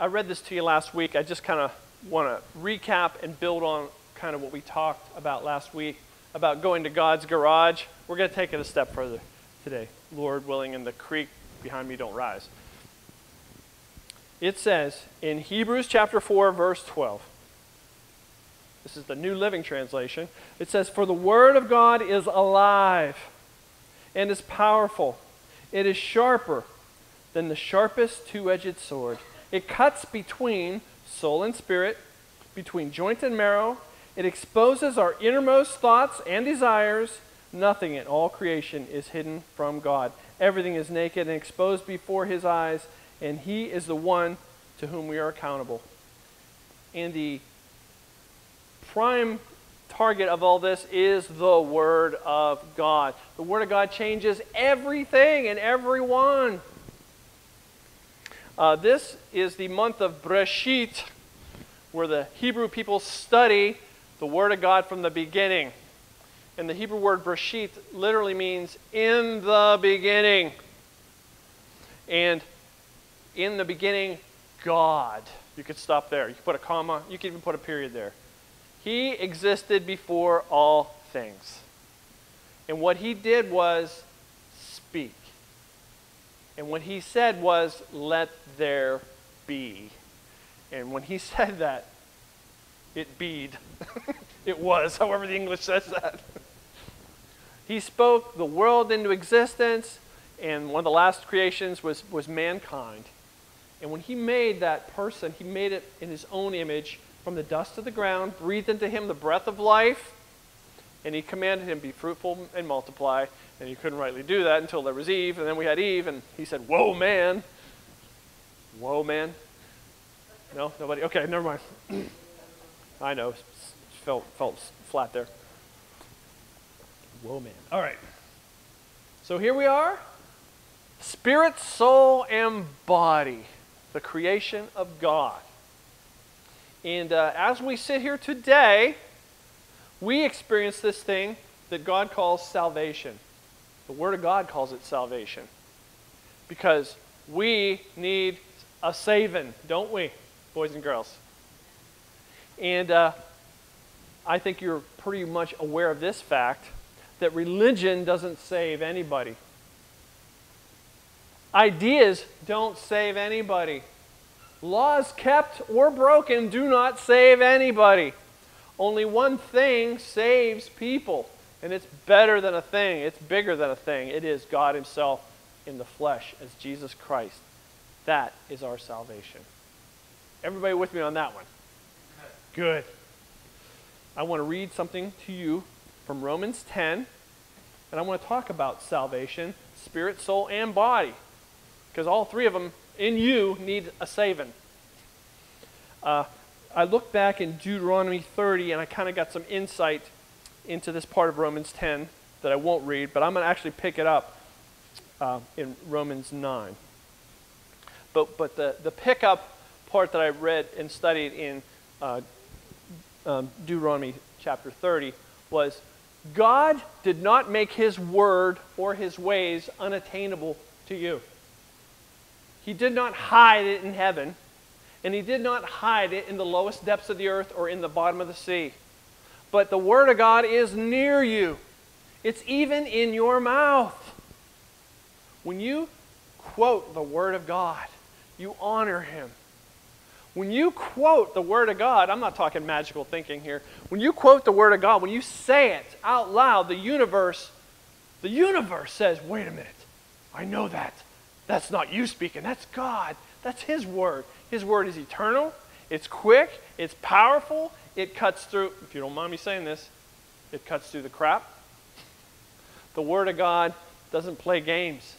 I read this to you last week. I just kind of want to recap and build on kind of what we talked about last week about going to God's garage. We're going to take it a step further today, Lord willing, and the creek behind me don't rise. It says in Hebrews chapter 4, verse 12. This is the New Living Translation. It says, For the Word of God is alive and is powerful. It is sharper than the sharpest two edged sword. It cuts between soul and spirit, between joint and marrow. It exposes our innermost thoughts and desires. Nothing in all creation is hidden from God. Everything is naked and exposed before His eyes, and He is the one to whom we are accountable. And the prime target of all this is the Word of God. The Word of God changes everything and everyone. Uh, this is the month of Breshit, where the Hebrew people study the Word of God from the beginning. And the Hebrew word Breshit literally means in the beginning. And in the beginning, God. You could stop there. You could put a comma. You could even put a period there. He existed before all things. And what he did was speak. And what he said was, let there be. And when he said that, it beed. it was, however the English says that. he spoke the world into existence, and one of the last creations was, was mankind. And when he made that person, he made it in his own image from the dust of the ground, breathed into him the breath of life, and he commanded him, Be fruitful and multiply. And he couldn't rightly do that until there was Eve, and then we had Eve, and he said, Whoa, man. Whoa, man. No? Nobody? Okay, never mind. I know. Felt, felt flat there. Whoa, man. All right. So here we are spirit, soul, and body the creation of God. And uh, as we sit here today, we experience this thing that God calls salvation. The Word of God calls it salvation. Because we need a saving, don't we, boys and girls? And uh, I think you're pretty much aware of this fact that religion doesn't save anybody. Ideas don't save anybody. Laws kept or broken do not save anybody. Only one thing saves people, and it's better than a thing. It's bigger than a thing. It is God Himself in the flesh as Jesus Christ. That is our salvation. Everybody with me on that one? Good. I want to read something to you from Romans 10, and I want to talk about salvation, spirit, soul, and body because all three of them in you need a saving. Uh, I looked back in Deuteronomy 30 and I kind of got some insight into this part of Romans 10 that I won't read, but I'm going to actually pick it up uh, in Romans 9. But, but the, the pickup part that I read and studied in uh, um, Deuteronomy chapter 30 was God did not make his word or his ways unattainable to you. He did not hide it in heaven, and He did not hide it in the lowest depths of the earth or in the bottom of the sea. But the Word of God is near you, it's even in your mouth. When you quote the Word of God, you honor Him. When you quote the Word of God, I'm not talking magical thinking here. When you quote the Word of God, when you say it out loud, the universe, the universe says, wait a minute, I know that. That's not you speaking, that's God. That's His word. His word is eternal, it's quick, it's powerful, it cuts through, if you don't mind me saying this, it cuts through the crap. The Word of God doesn't play games,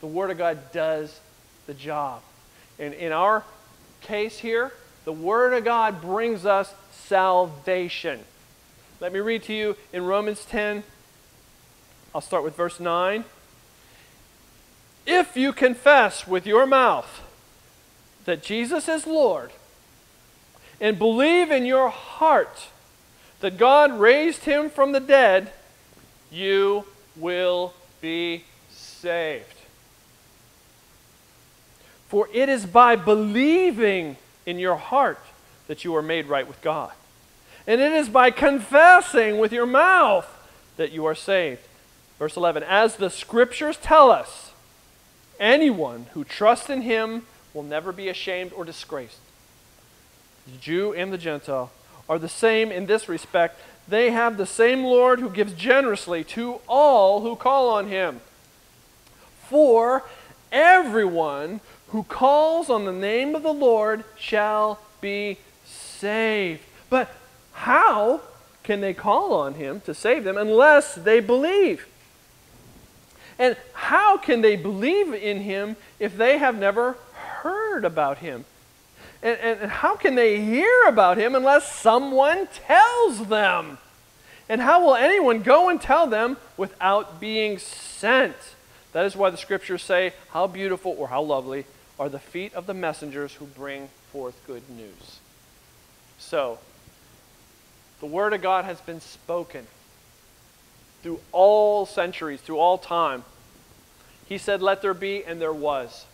the Word of God does the job. And in our case here, the Word of God brings us salvation. Let me read to you in Romans 10. I'll start with verse 9. If you confess with your mouth that Jesus is Lord and believe in your heart that God raised him from the dead, you will be saved. For it is by believing in your heart that you are made right with God. And it is by confessing with your mouth that you are saved. Verse 11 As the scriptures tell us, anyone who trusts in him will never be ashamed or disgraced. The Jew and the Gentile are the same in this respect. They have the same Lord who gives generously to all who call on him. For everyone who calls on the name of the Lord shall be saved. But how can they call on him to save them unless they believe? And how can they believe in him if they have never heard about him? And, and, how can they hear about him unless someone tells them? And how will anyone go and tell them without being sent? That is why the scriptures say, How beautiful or how lovely are the feet of the messengers who bring forth good news. So, the Word of God has been spoken through all centuries, through all time. He said, Let there be, and there was.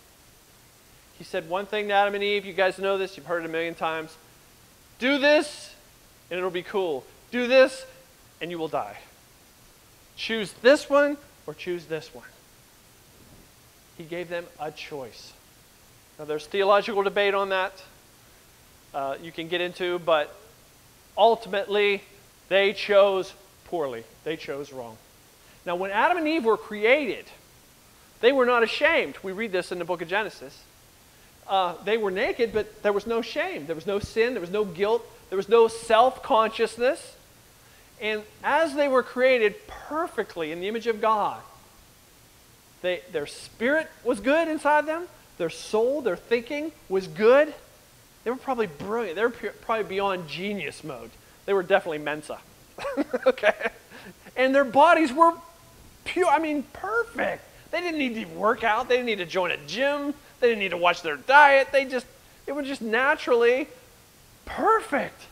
He said one thing to Adam and Eve. You guys know this, you've heard it a million times. Do this, and it'll be cool. Do this, and you will die. Choose this one or choose this one. He gave them a choice. Now, there's theological debate on that uh, you can get into, but ultimately, they chose poorly. They chose wrong. Now, when Adam and Eve were created, they were not ashamed. We read this in the book of Genesis. Uh, they were naked, but there was no shame. There was no sin. There was no guilt. There was no self consciousness. And as they were created perfectly in the image of God, they, their spirit was good inside them, their soul, their thinking was good. They were probably brilliant. They were probably beyond genius mode. They were definitely Mensa. okay? And their bodies were pure, I mean, perfect. They didn't need to work out. They didn't need to join a gym. They didn't need to watch their diet. They just, it was just naturally perfect.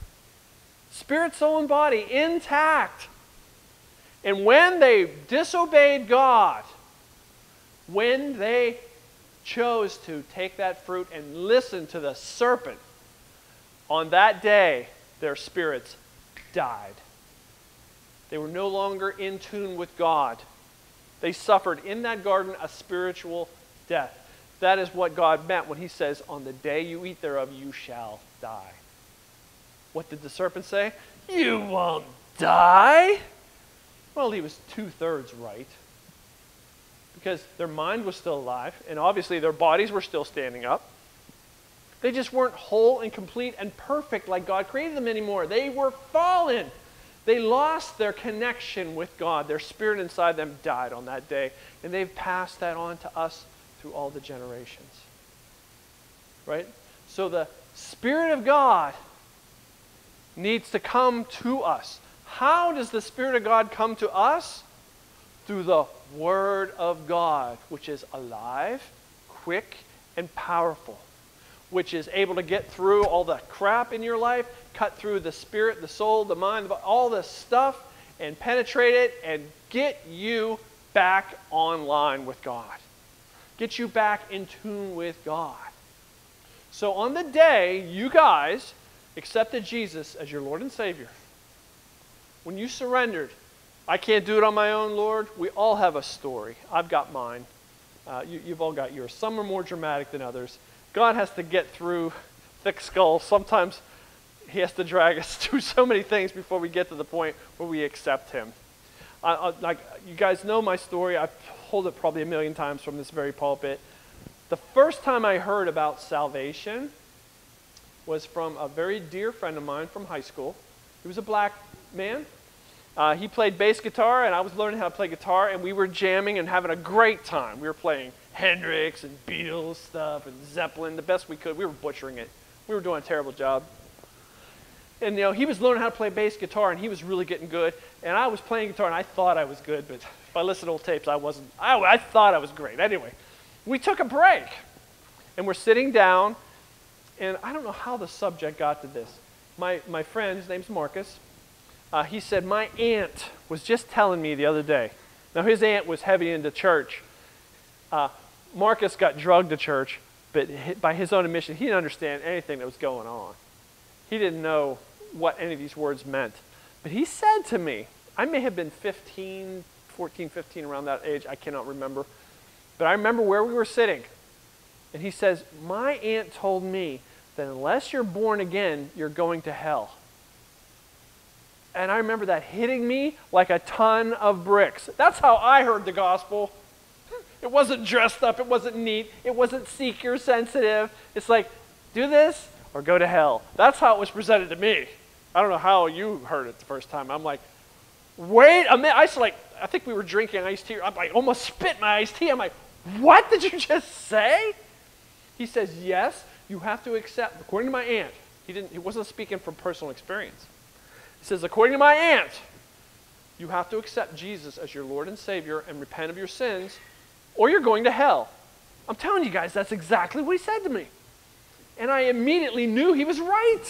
Spirit, soul, and body intact. And when they disobeyed God, when they chose to take that fruit and listen to the serpent, on that day, their spirits died. They were no longer in tune with God. They suffered in that garden a spiritual death. That is what God meant when he says, On the day you eat thereof, you shall die. What did the serpent say? You won't die. Well, he was two thirds right. Because their mind was still alive, and obviously their bodies were still standing up. They just weren't whole and complete and perfect like God created them anymore. They were fallen. They lost their connection with God. Their spirit inside them died on that day. And they've passed that on to us through all the generations. Right? So the Spirit of God needs to come to us. How does the Spirit of God come to us? Through the Word of God, which is alive, quick, and powerful, which is able to get through all the crap in your life cut through the spirit, the soul, the mind, all this stuff, and penetrate it and get you back online with God. Get you back in tune with God. So on the day you guys accepted Jesus as your Lord and Savior, when you surrendered, I can't do it on my own, Lord. We all have a story. I've got mine. Uh, you, you've all got yours. Some are more dramatic than others. God has to get through thick skulls. Sometimes he has to drag us through so many things before we get to the point where we accept him. I, I, like you guys know my story. I've told it probably a million times from this very pulpit. The first time I heard about salvation was from a very dear friend of mine from high school. He was a black man. Uh, he played bass guitar, and I was learning how to play guitar, and we were jamming and having a great time. We were playing Hendrix and Beatles stuff and Zeppelin the best we could. We were butchering it. We were doing a terrible job and you know, he was learning how to play bass guitar, and he was really getting good. And I was playing guitar, and I thought I was good, but if I listened to old tapes, I wasn't. I, I thought I was great. Anyway, we took a break, and we're sitting down, and I don't know how the subject got to this. My my friend, his name's Marcus. Uh, he said my aunt was just telling me the other day. Now his aunt was heavy into church. Uh, Marcus got drugged to church but by his own admission, he didn't understand anything that was going on. He didn't know what any of these words meant. But he said to me, I may have been 15, 14, 15, around that age, I cannot remember. But I remember where we were sitting. And he says, My aunt told me that unless you're born again, you're going to hell. And I remember that hitting me like a ton of bricks. That's how I heard the gospel. It wasn't dressed up, it wasn't neat, it wasn't seeker sensitive. It's like, do this or go to hell. That's how it was presented to me. I don't know how you heard it the first time. I'm like, wait a minute. I was like, I think we were drinking iced tea. I almost spit my iced tea. I'm like, what did you just say? He says, yes, you have to accept, according to my aunt, he, didn't, he wasn't speaking from personal experience. He says, according to my aunt, you have to accept Jesus as your Lord and Savior and repent of your sins, or you're going to hell. I'm telling you guys, that's exactly what he said to me. And I immediately knew he was right.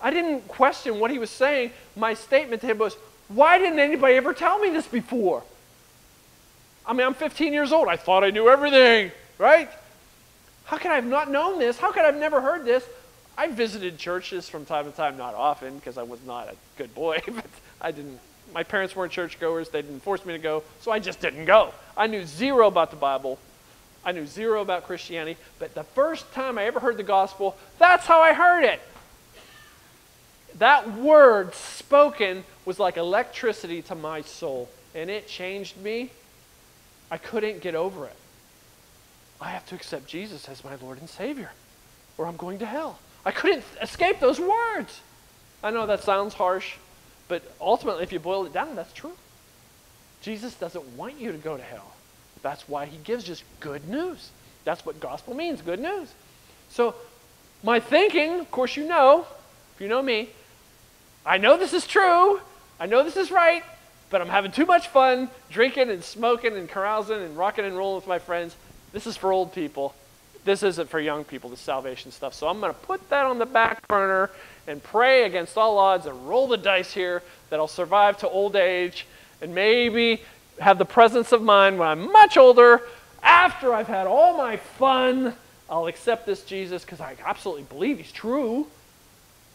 I didn't question what he was saying. My statement to him was, Why didn't anybody ever tell me this before? I mean, I'm 15 years old. I thought I knew everything, right? How could I have not known this? How could I have never heard this? I visited churches from time to time, not often because I was not a good boy, but I didn't. My parents weren't churchgoers. They didn't force me to go, so I just didn't go. I knew zero about the Bible. I knew zero about Christianity. But the first time I ever heard the gospel, that's how I heard it. That word spoken was like electricity to my soul, and it changed me. I couldn't get over it. I have to accept Jesus as my Lord and Savior, or I'm going to hell. I couldn't escape those words. I know that sounds harsh, but ultimately, if you boil it down, that's true. Jesus doesn't want you to go to hell. That's why he gives us good news. That's what gospel means good news. So, my thinking, of course, you know, if you know me, I know this is true. I know this is right, but I'm having too much fun drinking and smoking and carousing and rocking and rolling with my friends. This is for old people this isn't for young people, the salvation stuff. So I'm going to put that on the back burner and pray against all odds and roll the dice here that I'll survive to old age and maybe have the presence of mind when I'm much older, after I've had all my fun. I'll accept this Jesus because I absolutely believe he's true.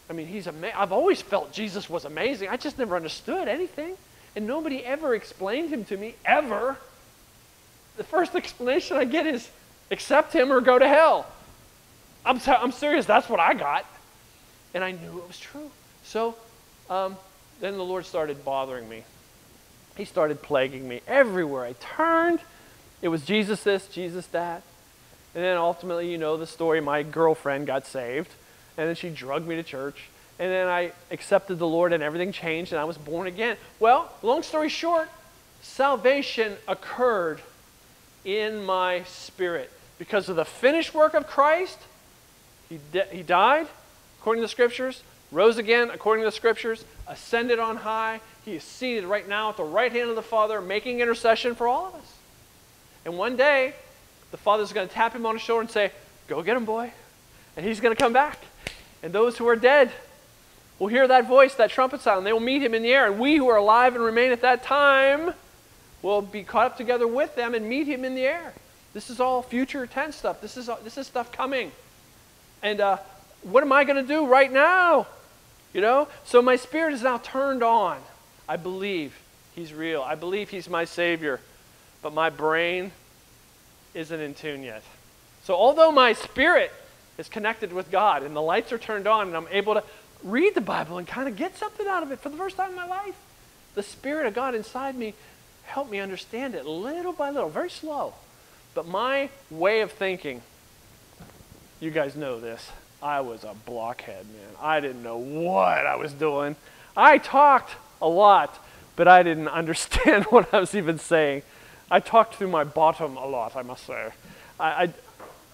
I mean, he's ama- I've always felt Jesus was amazing. I just never understood anything. And nobody ever explained him to me, ever. The first explanation I get is, accept him or go to hell. I'm, I'm serious, that's what I got. And I knew it was true. So um, then the Lord started bothering me. He started plaguing me everywhere I turned. It was Jesus this, Jesus that. And then ultimately, you know the story. My girlfriend got saved, and then she drugged me to church. And then I accepted the Lord, and everything changed, and I was born again. Well, long story short, salvation occurred in my spirit because of the finished work of Christ. He, he died, according to the scriptures, rose again, according to the scriptures, ascended on high. He is seated right now at the right hand of the Father, making intercession for all of us. And one day, the Father's going to tap him on the shoulder and say, Go get him, boy. And he's going to come back. And those who are dead will hear that voice, that trumpet sound, they will meet him in the air. And we who are alive and remain at that time will be caught up together with them and meet him in the air. This is all future tense stuff. This is, this is stuff coming. And uh, what am I going to do right now? You know? So my spirit is now turned on. I believe he's real. I believe he's my Savior. But my brain isn't in tune yet. So although my spirit is connected with God and the lights are turned on and I'm able to read the Bible and kind of get something out of it for the first time in my life, the Spirit of God inside me helped me understand it little by little, very slow. But my way of thinking, you guys know this. I was a blockhead, man. I didn't know what I was doing. I talked a lot, but I didn't understand what I was even saying. I talked through my bottom a lot, I must say. I, I,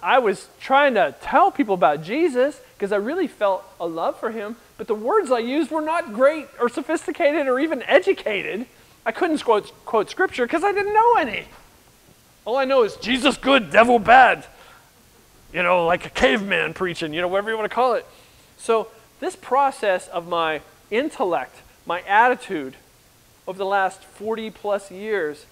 I was trying to tell people about Jesus because I really felt a love for him, but the words I used were not great or sophisticated or even educated. I couldn't quote, quote scripture because I didn't know any. All I know is Jesus good, devil bad. You know, like a caveman preaching, you know, whatever you want to call it. So, this process of my intellect, my attitude over the last 40 plus years,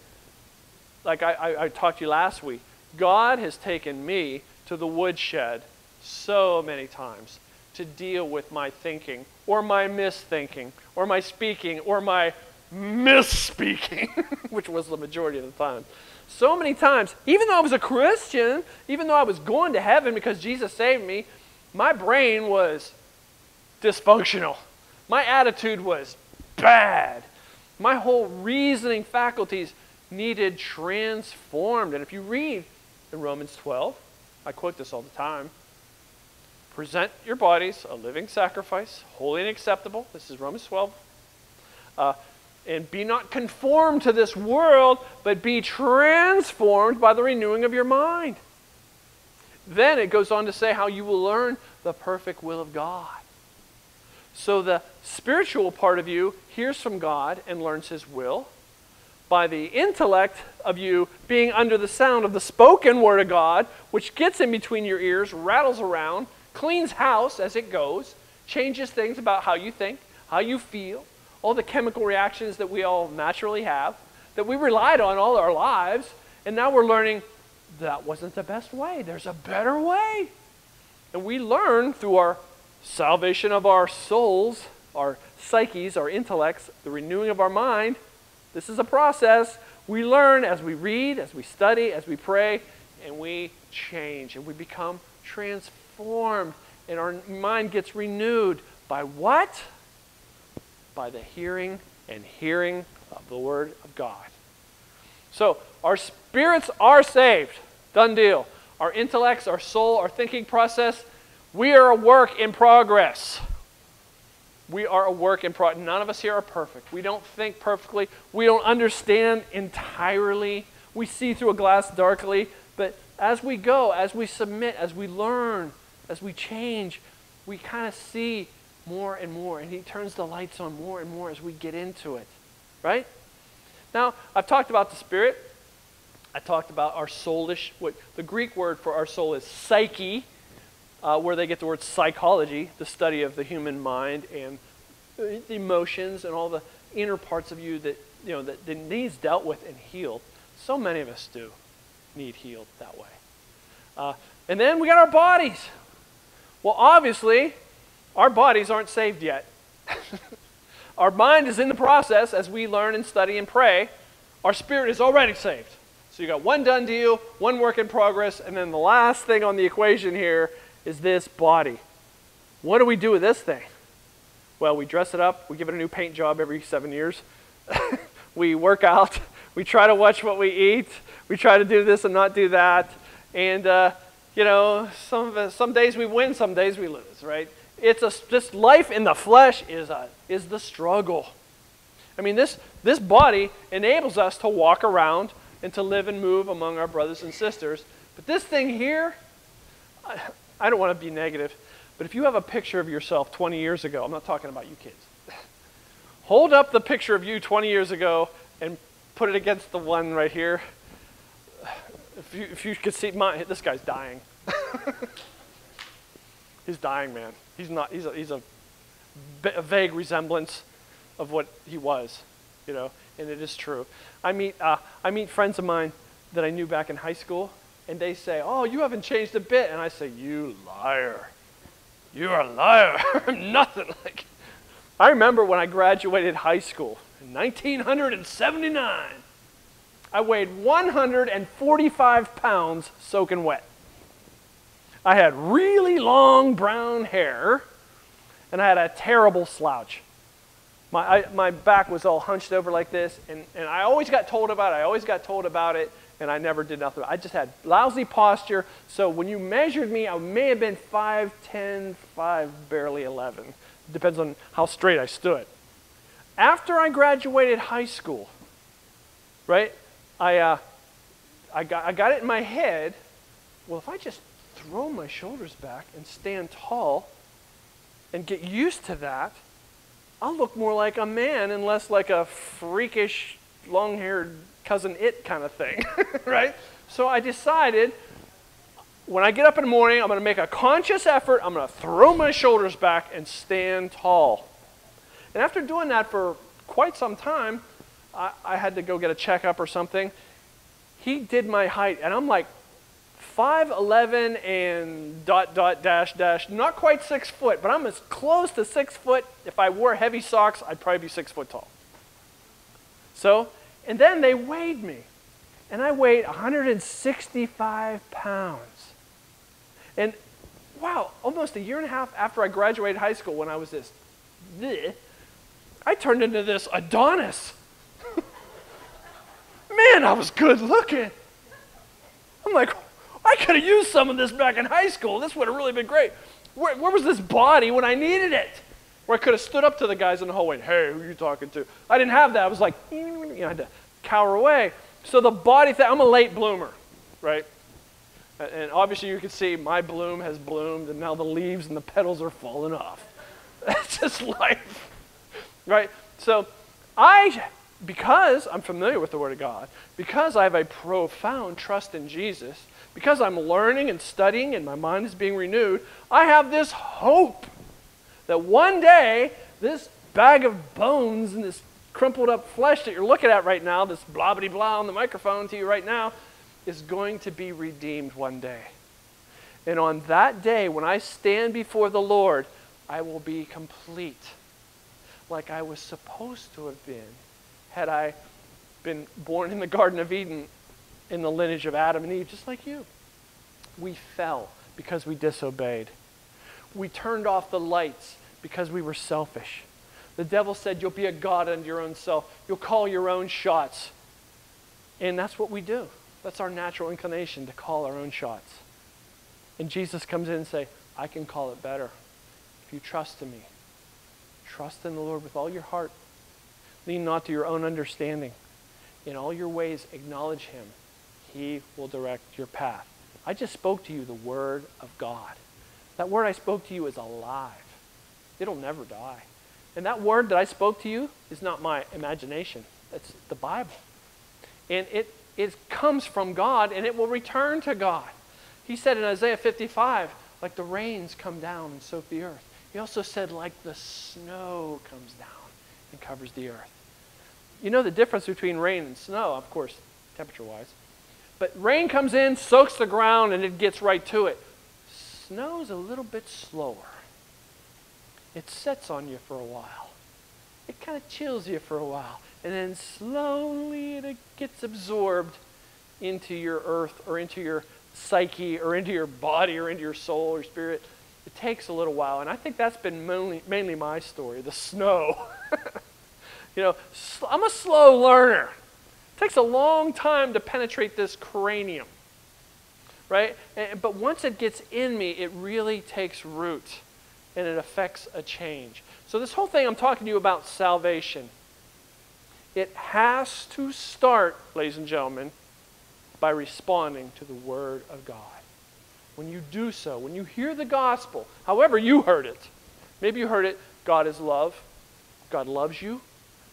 like I, I, I talked to you last week, God has taken me to the woodshed so many times to deal with my thinking or my misthinking or my speaking or my misspeaking, which was the majority of the time. So many times, even though I was a Christian, even though I was going to heaven because Jesus saved me, my brain was dysfunctional. My attitude was bad. My whole reasoning faculties needed transformed. And if you read in Romans 12, I quote this all the time present your bodies a living sacrifice, holy and acceptable. This is Romans 12. Uh, and be not conformed to this world, but be transformed by the renewing of your mind. Then it goes on to say how you will learn the perfect will of God. So the spiritual part of you hears from God and learns His will. By the intellect of you being under the sound of the spoken word of God, which gets in between your ears, rattles around, cleans house as it goes, changes things about how you think, how you feel, all the chemical reactions that we all naturally have, that we relied on all our lives, and now we're learning that wasn't the best way. There's a better way. And we learn through our salvation of our souls, our psyches, our intellects, the renewing of our mind. This is a process. We learn as we read, as we study, as we pray, and we change and we become transformed. And our mind gets renewed by what? By the hearing and hearing of the Word of God. So, our spirits are saved. Done deal. Our intellects, our soul, our thinking process, we are a work in progress. We are a work in progress. None of us here are perfect. We don't think perfectly. We don't understand entirely. We see through a glass darkly. But as we go, as we submit, as we learn, as we change, we kind of see more and more. And He turns the lights on more and more as we get into it. Right? Now, I've talked about the Spirit. I talked about our soulish, what the Greek word for our soul is psyche uh, where they get the word psychology, the study of the human mind and the emotions and all the inner parts of you that you know that, that needs dealt with and healed. So many of us do need healed that way. Uh, and then we got our bodies. Well, obviously, our bodies aren't saved yet. our mind is in the process as we learn and study and pray. Our spirit is already saved. So you got one done deal, one work in progress, and then the last thing on the equation here is this body. What do we do with this thing? Well, we dress it up, we give it a new paint job every seven years. we work out, we try to watch what we eat, we try to do this and not do that. And, uh, you know, some, some days we win, some days we lose, right? It's a, this life in the flesh is, a, is the struggle. I mean, this, this body enables us to walk around and to live and move among our brothers and sisters. But this thing here, I don't want to be negative, but if you have a picture of yourself 20 years ago, I'm not talking about you kids. Hold up the picture of you 20 years ago and put it against the one right here. If you, if you could see my, this guy's dying. he's dying, man. He's not, he's a, he's a, a vague resemblance of what he was, you know, and it is true. I meet, uh, I meet friends of mine that I knew back in high school, and they say, Oh, you haven't changed a bit. And I say, You liar. You're a liar. I'm nothing like. I remember when I graduated high school in 1979. I weighed 145 pounds soaking wet. I had really long brown hair, and I had a terrible slouch. My, I, my back was all hunched over like this, and, and I always got told about it. I always got told about it and I never did nothing. I just had lousy posture. So when you measured me, I may have been 5'10, 5, barely 11. Depends on how straight I stood. After I graduated high school, right, I, uh, I, got, I got it in my head well, if I just throw my shoulders back and stand tall and get used to that, I'll look more like a man and less like a freakish, long haired Cousin Itt kind of thing, right? So I decided when I get up in the morning, I'm going to make a conscious effort. I'm going to throw my shoulders back and stand tall. And after doing that for quite some time, I, I had to go get a checkup or something. He did my height, and I'm like 5'11 and dot, dot, dash, dash. Not quite six foot, but I'm as close to six foot. If I wore heavy socks, I'd probably be six foot tall. So, and then they weighed me. And I weighed 165 pounds. And wow, almost a year and a half after I graduated high school, when I was this, bleh, I turned into this Adonis. Man, I was good looking. I'm like, I could have used some of this back in high school. This would have really been great. Where, where, was this body when I needed it? Where I could have stood up to the guys in the hallway, hey, who you talking to? I didn't have that. I was like, you know, I had to cower away. So the body thing, I'm a late bloomer, right? And obviously you can see my bloom has bloomed and now the leaves and the petals are falling off. That's just life, right? So I because I'm familiar with the Word of God, because I have a profound trust in Jesus, because I'm learning and studying and my mind is being renewed, I have this hope that one day this bag of bones and this crumpled up flesh that you're looking at right now, this blah blah blah on the microphone to you right now, is going to be redeemed one day. And on that day, when I stand before the Lord, I will be complete, like I was supposed to have been had I been born in the Garden of Eden in the lineage of Adam and Eve, just like you. We fell because we disobeyed. We turned off the lights because we were selfish. The devil said, You'll be a God unto your own self. You'll call your own shots. And that's what we do. That's our natural inclination to call our own shots. And Jesus comes in and say, I can call it better. If you trust in me, trust in the Lord with all your heart Lean not to your own understanding. In all your ways, acknowledge him. He will direct your path. I just spoke to you the word of God. That word I spoke to you is alive. It'll never die. And that word that I spoke to you is not my imagination. That's the Bible. And it, it comes from God and it will return to God. He said in Isaiah 55, like the rains come down and soak the earth. He also said, like the snow comes down and covers the earth. You know the difference between rain and snow, of course, temperature wise. But rain comes in, soaks the ground, and it gets right to it. Snow's a little bit slower. It sets on you for a while. It kind of chills you for a while. And then slowly it gets absorbed into your earth or into your psyche or into your body or into your soul or spirit. It takes a little while. And I think that's been mainly, mainly my story the snow. You know, I'm a slow learner. It takes a long time to penetrate this cranium, right? but once it gets in me, it really takes root and it affects a change. So, this whole thing I'm talking to you about salvation, it has to start, ladies and gentlemen, by responding to the Word of God. When you do so, when you hear the gospel, however you heard it, maybe you heard it God is love, God loves you,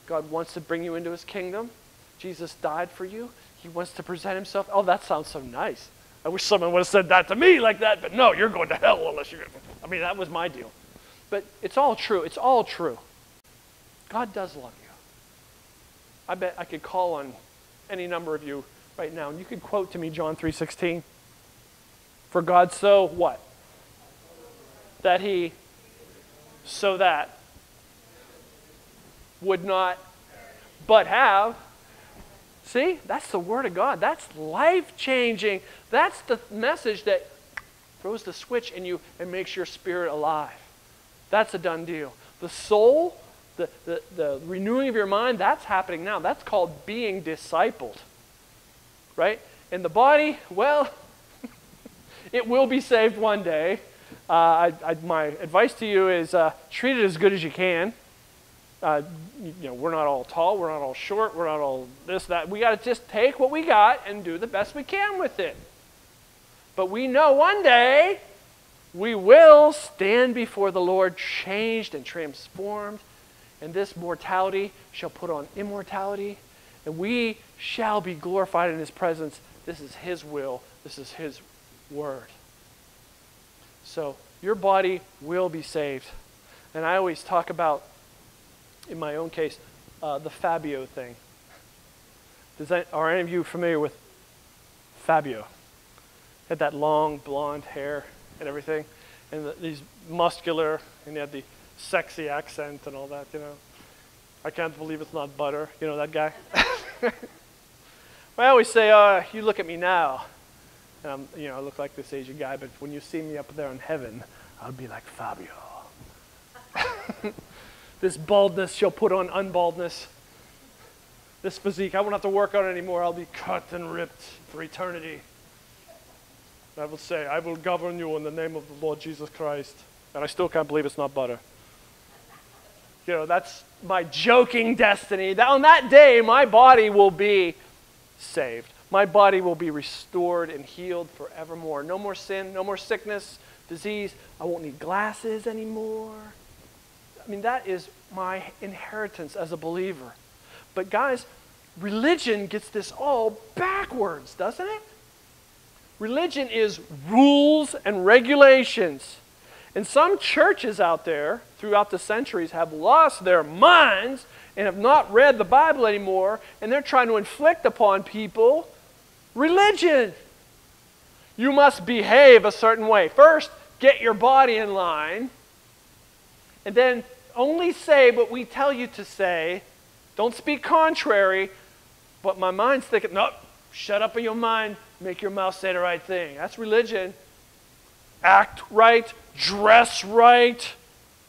God wants to bring you into his kingdom. Jesus died for you. He wants to present himself. Oh, that sounds so nice. I wish someone would have said that to me like that, but no, you're going to hell unless you're. I mean, that was my deal. But it's all true. It's all true. God does love you. I bet I could call on any number of you right now, and you could quote to me John 3:16. For God so what? That he so that would not but have. See, that's the Word of God. That's life changing. That's the message that throws the switch in you and makes your spirit alive. That's a done deal. The soul, the, the, the renewing of your mind, that's happening now. That's called being discipled. Right? And the body, well, it will be saved one day. Uh, I, I, my advice to you is uh, treat it as good as you can uh, you know, we're not all tall, we're not all short, we're not all this, that. We got to just take what we got and do the best we can with it. But we know one day we will stand before the Lord changed and transformed, and this mortality shall put on immortality, and we shall be glorified in His presence. This is His will, this is His word. So your body will be saved. And I always talk about in my own case, uh, the Fabio thing. That, are any of you familiar with Fabio? Had that long blonde hair and everything, and the, muscular, and he had the sexy accent and all that, you know. I can't believe it's not butter, you know that guy. I always say, uh, you look at me now, and I'm, you know, I look like this Asian guy, but when you see me up there in heaven, I'll be like Fabio. this baldness shall put on unbaldness. This physique, I won't have to work on anymore. I'll be cut and ripped for eternity. I will say, I will govern you in the name of the Lord Jesus Christ. And I still can't believe it's not butter. You know, that's my joking destiny. That on that day, my body will be saved. My body will be restored and healed forevermore. No more sin, no more sickness, disease. I won't need glasses anymore. I mean, that is my inheritance as a believer. But, guys, religion gets this all backwards, doesn't it? Religion is rules and regulations. And some churches out there throughout the centuries have lost their minds and have not read the Bible anymore, and they're trying to inflict upon people religion. You must behave a certain way. First, get your body in line, and then only say what we tell you to say. Don't speak contrary, but my mind's thinking, no, shut up in your mind, make your mouth say the right thing. That's religion. Act right, dress right,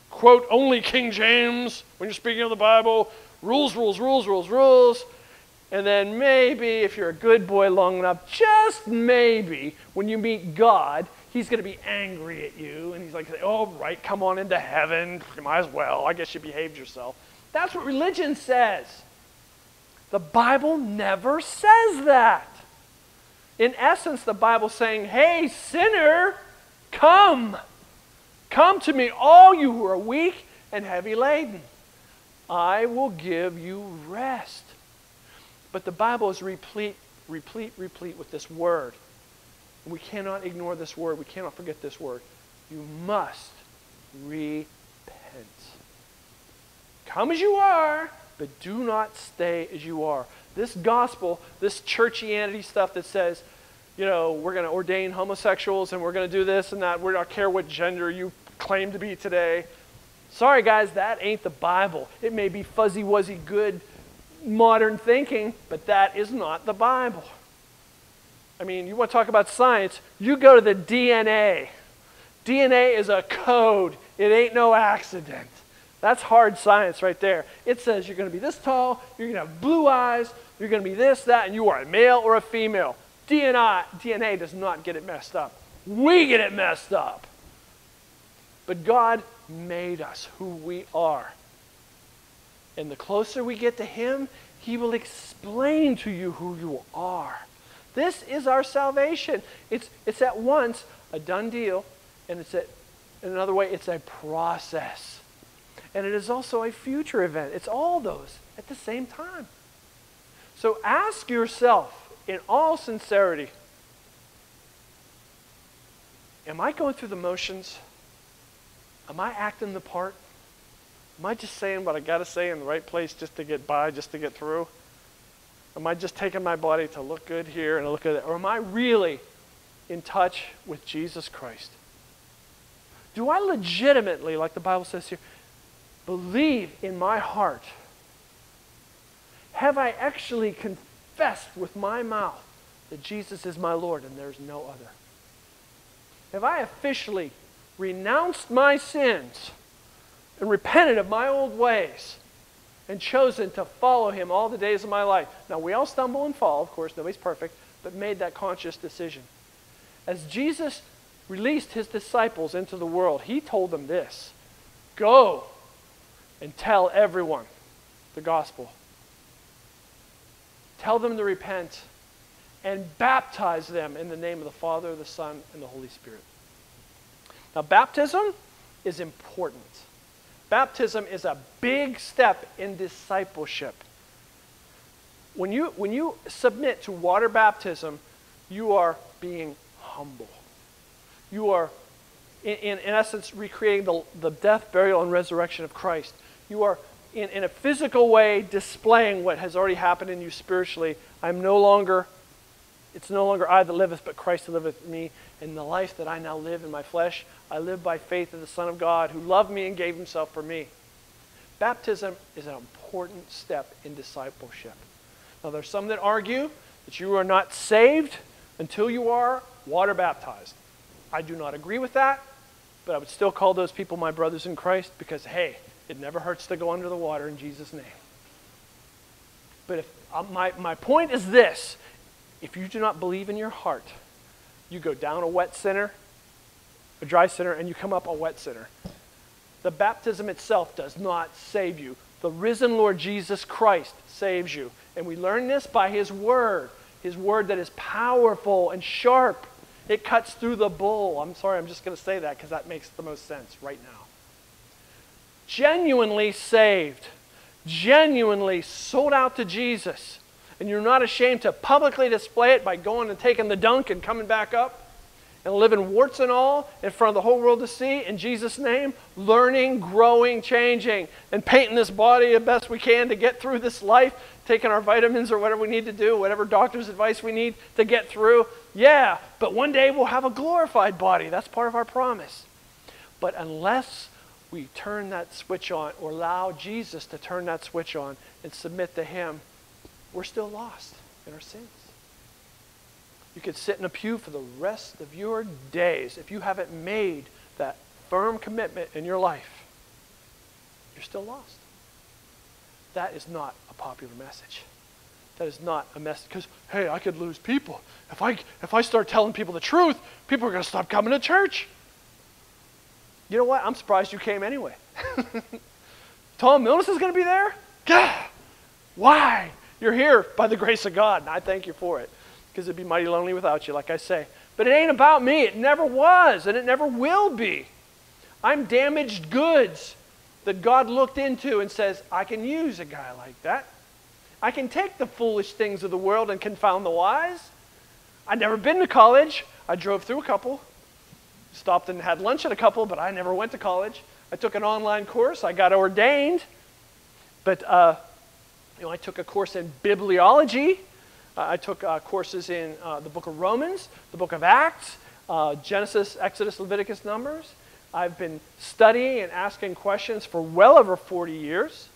quote only King James when you're speaking of the Bible. Rules, rules, rules, rules, rules. And then maybe, if you're a good boy long enough, just maybe, when you meet God, he's going to be angry at you. And he's like, oh, right, come on into heaven. You might as well. I guess you behaved yourself. That's what religion says. The Bible never says that. In essence, the Bible's saying, hey, sinner, come. Come to me, all you who are weak and heavy laden. I will give you rest. But the Bible is replete, replete, replete with this word. We cannot ignore this word. We cannot forget this word. You must repent. Come as you are, but do not stay as you are. This gospel, this churchianity stuff that says, you know, we're going to ordain homosexuals and we're going to do this and that. We don't care what gender you claim to be today. Sorry, guys, that ain't the Bible. It may be fuzzy wuzzy good modern thinking, but that is not the Bible. I mean, you want to talk about science, you go to the DNA. DNA is a code, it ain't no accident. That's hard science right there. It says you're going to be this tall, you're going to have blue eyes, you're going to be this, that, and you are a male or a female. DNA, DNA does not get it messed up. We get it messed up. But God made us who we are. And the closer we get to Him, He will explain to you who you are. This is our salvation. It's, it's at once a done deal, and it's at, in another way, it's a process. And it is also a future event. It's all those at the same time. So ask yourself in all sincerity Am I going through the motions? Am I acting the part? Am I just saying what I got to say in the right place just to get by, just to get through? Am I just taking my body to look good here and look good? Or am I really in touch with Jesus Christ? Do I legitimately, like the Bible says here, believe in my heart? Have I actually confessed with my mouth that Jesus is my Lord and there's no other? Have I officially renounced my sins and repented of my old ways and chosen to follow him all the days of my life. Now, we all stumble and fall, of course, nobody's perfect, but made that conscious decision. As Jesus released his disciples into the world, he told them this Go and tell everyone the gospel. Tell them to repent and baptize them in the name of the Father, the Son, and the Holy Spirit. Now, baptism is important. Baptism is a big step in discipleship. When you, when you submit to water baptism, you are being humble. You are, in, in, in essence, recreating the, the death, burial, and resurrection of Christ. You are, in, in a physical way, displaying what has already happened in you spiritually. I'm no longer it's no longer I that liveth, but Christ that liveth me. And the life that I now live in my flesh, I live by faith in the Son of God who loved me and gave himself for me. Baptism is an important step in discipleship. Now, there's some that argue that you are not saved until you are water baptized. I do not agree with that, but I would still call those people my brothers in Christ because, hey, it never hurts to go under the water in Jesus' name. But if, uh, my, my point is this if you do not believe in your heart, you go down a wet center, a dry center, and you come up a wet center. The baptism itself does not save you. The risen Lord Jesus Christ saves you. And we learn this by His Word, His Word that is powerful and sharp. It cuts through the bull. I'm sorry, I'm just going to say that because that makes the most sense right now. Genuinely saved, genuinely sold out to Jesus and you're not ashamed to publicly display it by going and taking the dunk and coming back up and living warts and all in front of the whole world to see in Jesus' name, learning, growing, changing, and painting this body the best we can to get through this life, taking our vitamins or whatever we need to do, whatever doctor's advice we need to get through. Yeah, but one day we'll have a glorified body. That's part of our promise. But unless we turn that switch on or allow Jesus to turn that switch on and submit to Him, we're still lost in our sins. You could sit in a pew for the rest of your days if you haven't made that firm commitment in your life. You're still lost. That is not a popular message. That is not a message because hey, I could lose people if I if I start telling people the truth. People are going to stop coming to church. You know what? I'm surprised you came anyway. Tom Milnes is going to be there. God, why? You're here by the grace of God, and I thank you for it because it'd be mighty lonely without you, like I say. But it ain't about me. It never was, and it never will be. I'm damaged goods that God looked into and says, I can use a guy like that. I can take the foolish things of the world and confound the wise. I'd never been to college. I drove through a couple, stopped and had lunch at a couple, but I never went to college. I took an online course. I got ordained. But uh, you know, I took a course in bibliology. Uh, I took uh, courses in uh, the book of Romans, the book of Acts, uh, Genesis, Exodus, Leviticus, Numbers. I've been studying and asking questions for well over 40 years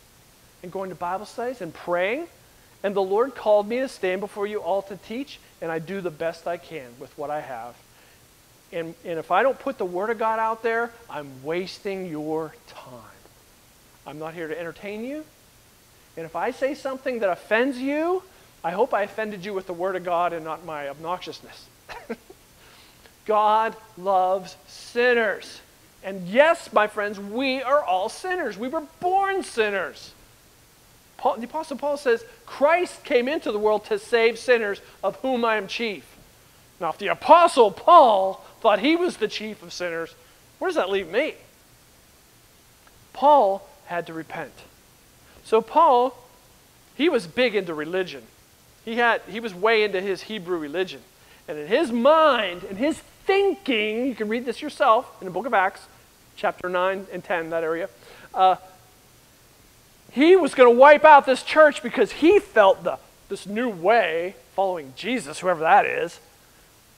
and going to Bible studies and praying. And the Lord called me to stand before you all to teach, and I do the best I can with what I have. And, and if I don't put the Word of God out there, I'm wasting your time. I'm not here to entertain you. And if I say something that offends you, I hope I offended you with the Word of God and not my obnoxiousness. God loves sinners. And yes, my friends, we are all sinners. We were born sinners. Paul, the Apostle Paul says, Christ came into the world to save sinners, of whom I am chief. Now, if the Apostle Paul thought he was the chief of sinners, where does that leave me? Paul had to repent. So Paul, he was big into religion. He, had, he was way into his Hebrew religion. And in his mind, in his thinking, you can read this yourself in the book of Acts, chapter 9 and 10, that area. Uh, he was going to wipe out this church because he felt the, this new way, following Jesus, whoever that is,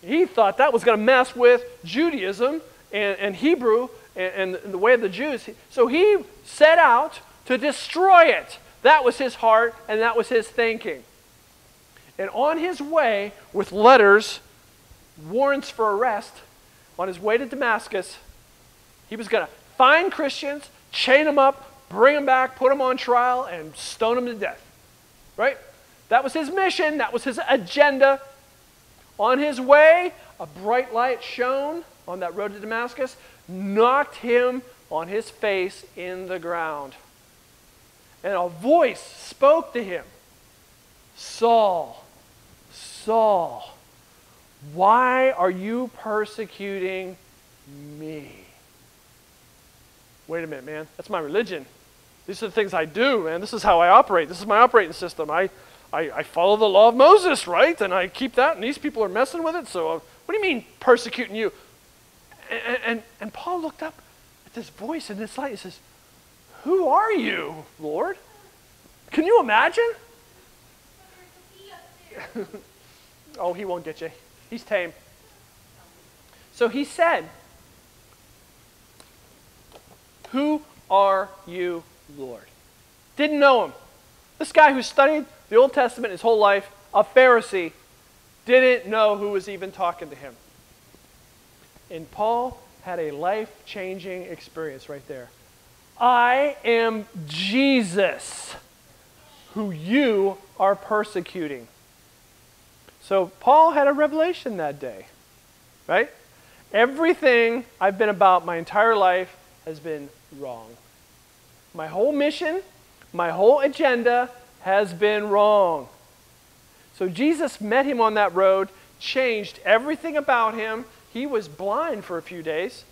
he thought that was going to mess with Judaism and, and Hebrew and, and the way of the Jews. So he set out to destroy it. That was his heart and that was his thinking. And on his way, with letters, warrants for arrest, on his way to Damascus, he was going to find Christians, chain them up, bring them back, put them on trial, and stone them to death. Right? That was his mission, that was his agenda. On his way, a bright light shone on that road to Damascus, knocked him on his face in the ground and a voice spoke to him Saul, Saul, why are you persecuting me? Wait a minute, man. That's my religion. These are the things I do, man. This is how I operate. This is my operating system. I, I, I follow the law of Moses, right? And I keep that, and these people are messing with it. So, uh, what do you mean persecuting you? And, and, and Paul looked up at this voice in this light. He says, who are you, Lord? Can you imagine? Oh, he won't get you. He's tame. So he said, Who are you, Lord? Didn't know him. This guy who studied the Old Testament his whole life, a Pharisee, didn't know who was even talking to him. And Paul had a life changing experience right there. I am Jesus, who you are persecuting. So Paul had a revelation that day, right? Everything I've been about my entire life has been wrong. My whole mission, my whole agenda has been wrong. So Jesus met him on that road, changed everything about him. He was blind for a few days.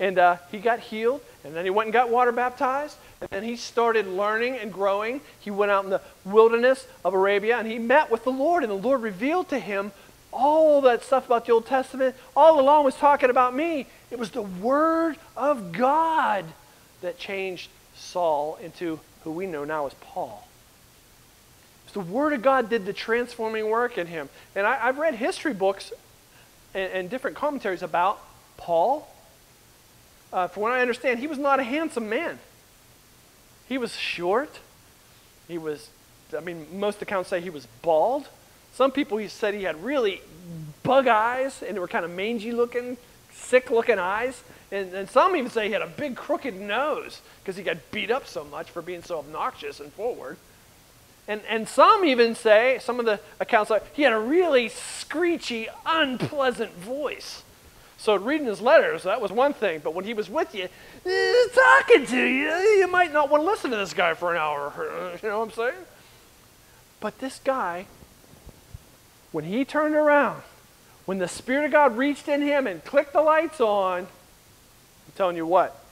And uh, he got healed, and then he went and got water baptized, and then he started learning and growing. He went out in the wilderness of Arabia, and he met with the Lord, and the Lord revealed to him all that stuff about the Old Testament. All along was talking about me. It was the Word of God that changed Saul into who we know now as Paul. The Word of God did the transforming work in him. And I, have read history books and, and, different commentaries about Paul. Uh, from what I understand, he was not a handsome man. He was short. He was, I mean, most accounts say he was bald. Some people he said he had really bug eyes and they were kind of mangy looking, sick looking eyes. And, and some even say he had a big crooked nose because he got beat up so much for being so obnoxious and forward. And, and some even say, some of the accounts say, he had a really screechy, unpleasant voice. So reading his letters, that was one thing. But when he was with you, eh, talking to you, you might not want to listen to this guy for an hour. You know what I'm saying? But this guy, when he turned around, when the Spirit of God reached in him and clicked the lights on, I'm telling you what,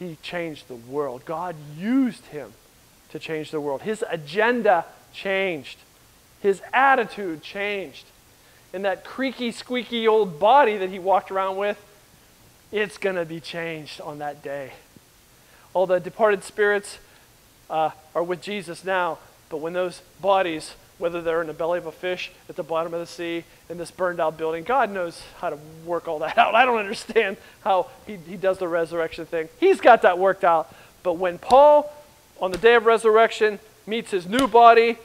he changed the world. God used him to change the world. His agenda changed, his attitude changed. And that creaky, squeaky old body that he walked around with, it's going to be changed on that day. All the departed spirits uh, are with Jesus now, but when those bodies, whether they're in the belly of a fish, at the bottom of the sea, in this burned out building, God knows how to work all that out. I don't understand how he, he does the resurrection thing. He's got that worked out. But when Paul on the day of resurrection, meets his new body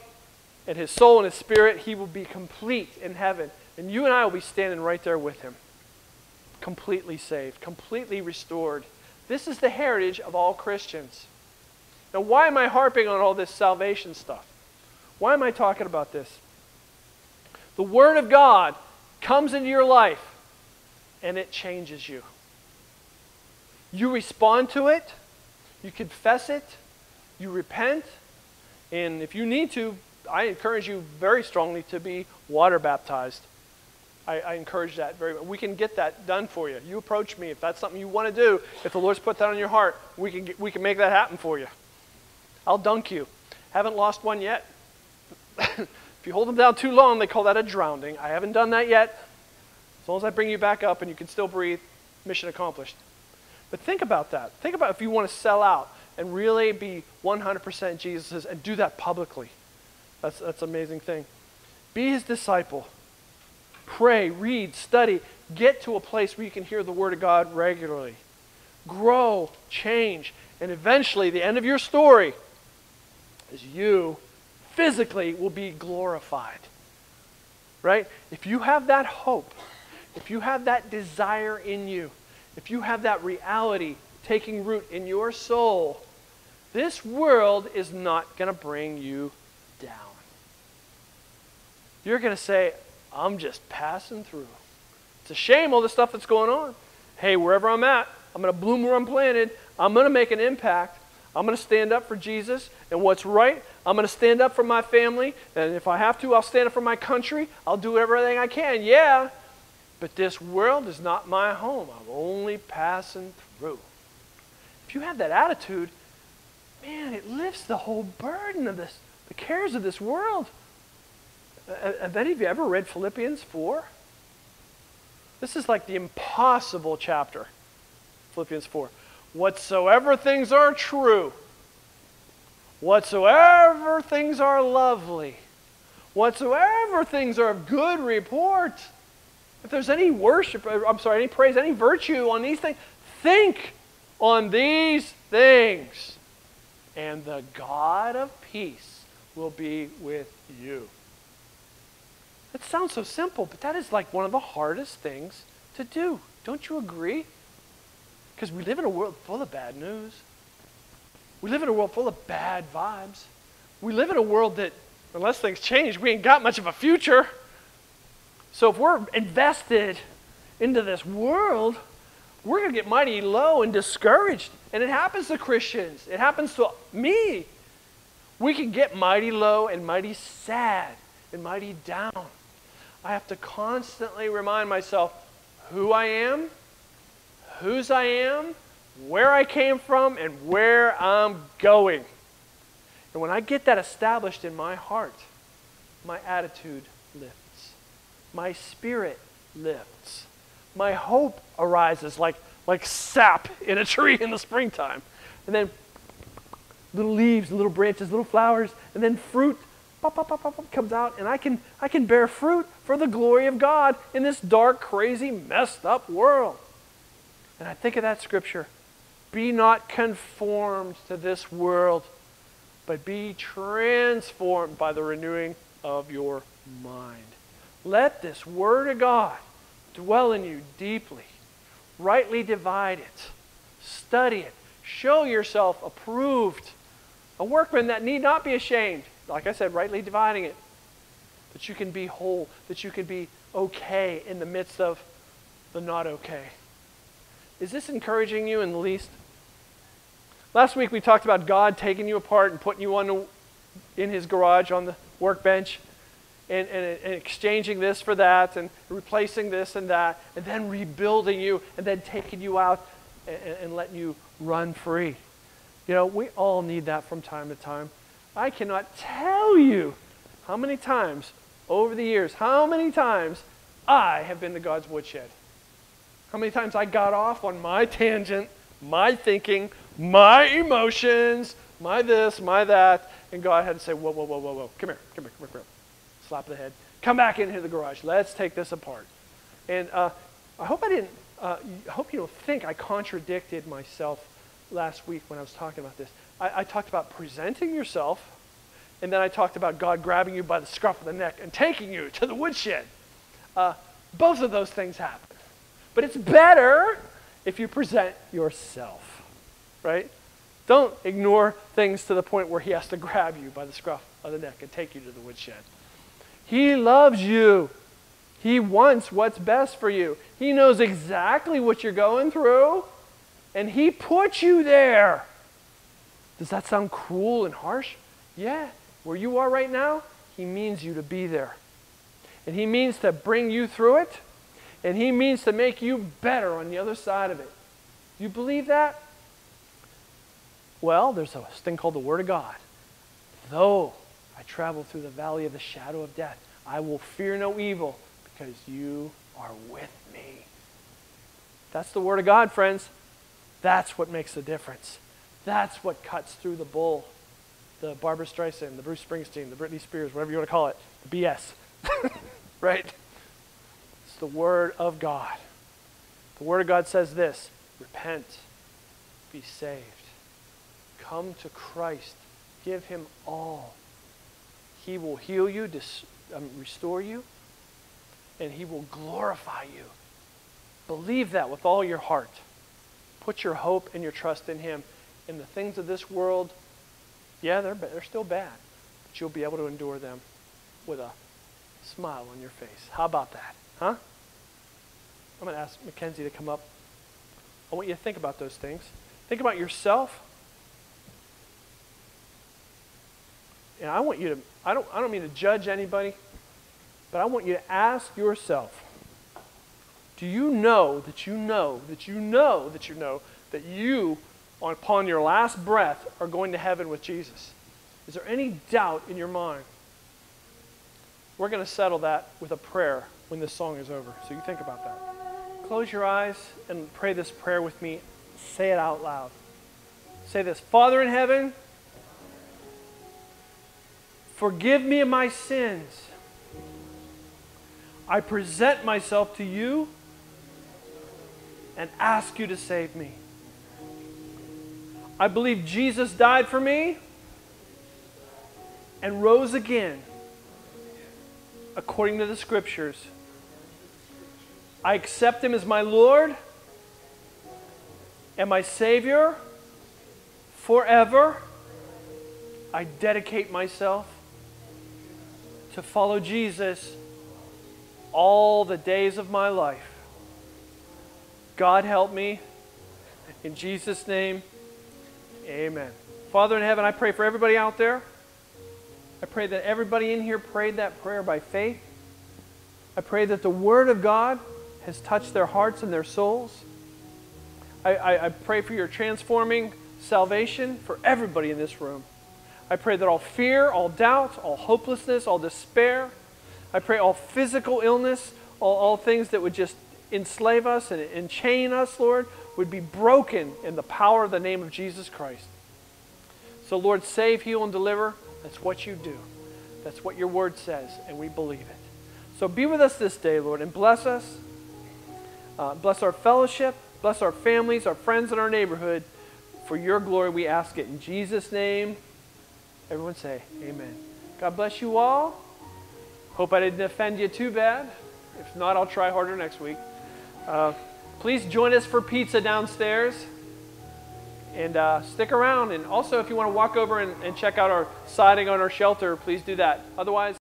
and his soul and his spirit, he will be complete in heaven. And you and I will be standing right there with him, completely saved, completely restored. This is the heritage of all Christians. Now, why am I harping on all this salvation stuff? Why am I talking about this? The Word of God comes into your life and it changes you. You respond to it, you confess it, you repent, and if you need to, I encourage you very strongly to be water baptized. I, I, encourage that very much. We can get that done for you. You approach me if that's something you want to do. If the Lord's put that on your heart, we can get, we can make that happen for you. I'll dunk you. Haven't lost one yet. if you hold them down too long, they call that a drowning. I haven't done that yet. As long as I bring you back up and you can still breathe, mission accomplished. But think about that. Think about if you want to sell out and really be 100% Jesus's and do that publicly. That's, that's an amazing thing. Be his disciple. Pray, read, study. Get to a place where you can hear the word of God regularly. Grow, change, and eventually the end of your story is you physically will be glorified. Right? If you have that hope, if you have that desire in you, if you have that reality taking root in your soul, this world is not going to bring you down. You're going to say, I'm just passing through. It's a shame all the stuff that's going on. Hey, wherever I'm at, I'm going to bloom where I'm planted. I'm going to make an impact. I'm going to stand up for Jesus and what's right. I'm going to stand up for my family. And if I have to, I'll stand up for my country. I'll do everything I can. Yeah. But this world is not my home. I'm only passing through. If you have that attitude, man, it lifts the whole burden of this, the cares of this world. Have any of you ever read Philippians 4? This is like the impossible chapter. Philippians 4. Whatsoever things are true, whatsoever things are lovely, whatsoever things are of good report, if there's any worship, uh, I'm sorry, any praise, any virtue on these things, think on these things. And the God of peace will be with you. That sounds so simple, but that is like one of the hardest things to do. Don't you agree? Because we live in a world full of bad news. We live in a world full of bad vibes. We live in a world that, unless things change, we ain't got much of a future. So if we're invested into this world, we're going to get mighty low and discouraged. And it happens to Christians, it happens to me. We can get mighty low and mighty sad and mighty down. I have to constantly remind myself who I am, whose I am, where I came from, and where I'm going. And when I get that established in my heart, my attitude lifts, my spirit lifts, my hope arises like, like sap in a tree in the springtime. And then little leaves, little branches, little flowers, and then fruit pop, pop, pop, pop, comes out, and I can, I can bear fruit for the glory of God in this dark, crazy, messed up world. And I think of that scripture be not conformed to this world, but be transformed by the renewing of your mind. Let this word of God dwell in you deeply. Rightly divide it. Study it. Show yourself approved. A workman that need not be ashamed like I said, rightly dividing it. That you can be whole, that you can be okay in the midst of the not okay. Is this encouraging you in the least? Last week we talked about God taking you apart and putting you on the, in his garage on the workbench and, and, and, exchanging this for that and replacing this and that and then rebuilding you and then taking you out and, and letting you run free. You know, we all need that from time to time. I cannot tell you how many times over the years, how many times I have been to God's woodshed. How many times I got off on my tangent, my thinking, my emotions, my this, my that, and God had to say, whoa, whoa, whoa, whoa, whoa, come here, come here, come here, come here. Slap the head. Come back into the garage. Let's take this apart. And uh, I hope I didn't, uh, I hope you don't think I contradicted myself last week when I was talking about this. I, I talked about presenting yourself, and then I talked about God grabbing you by the scruff of the neck and taking you to the woodshed. Uh, both of those things happen. But it's better if you present yourself, right? Don't ignore things to the point where he has to grab you by the scruff of the neck and take you to the woodshed. He loves you. He wants what's best for you. He knows exactly what you're going through, and He put you there. Does that sound cruel and harsh? Yeah. Where you are right now, He means you to be there. And He means to bring you through it. And He means to make you better on the other side of it. Do you believe that? Well, there's a thing called the Word of God. Though I travel through the valley of the shadow of death, I will fear no evil because you are with me. That's the Word of God, friends. That's what makes the difference. That's what cuts through the bull. The Barbra Streisand, the Bruce Springsteen, the Britney Spears, whatever you want to call it, the BS. right? It's the Word of God. The Word of God says this repent, be saved, come to Christ, give Him all. He will heal you, dis- um, restore you, and He will glorify you. Believe that with all your heart. Put your hope and your trust in Him in the things of this world, yeah, they're, they're still bad, but you'll be able to endure them with a smile on your face. How about that? Huh? I'm going to ask Mackenzie to come up. I want you to think about those things. Think about yourself. And I want you to, I don't, I don't mean to judge anybody, but I want you to ask yourself do you know that you know that you know that you know that you upon your last breath are going to heaven with Jesus? Is there any doubt in your mind? We're going to settle that with a prayer when this song is over. So you think about that. Close your eyes and pray this prayer with me. Say it out loud. Say this Father in heaven, Forgive me of my sins. I present myself to you and ask you to save me. I believe Jesus died for me and rose again according to the scriptures. I accept him as my Lord and my Savior forever. I dedicate myself to follow Jesus all the days of my life. God help me. In Jesus' name, amen. Father in heaven, I pray for everybody out there. I pray that everybody in here prayed that prayer by faith. I pray that the Word of God has touched their hearts and their souls. I, I, I pray for your transforming salvation for everybody in this room. I pray that all fear, all doubt, all hopelessness, all despair, I pray all physical illness, all, all things that would just enslave us and enchain us, Lord, would be broken in the power of the name of Jesus Christ. So, Lord, save, heal, and deliver. That's what you do. That's what your word says, and we believe it. So be with us this day, Lord, and bless us. Uh, bless our fellowship. Bless our families, our friends, and our neighborhood. For your glory, we ask it. In Jesus' name, everyone say, Amen. God bless you all. Hope I didn't offend you too bad. If not, I'll try harder next week. Uh, please join us for pizza downstairs. And uh, stick around. And also, if you want to walk over and, and check out our siding on our shelter, please do that. Otherwise,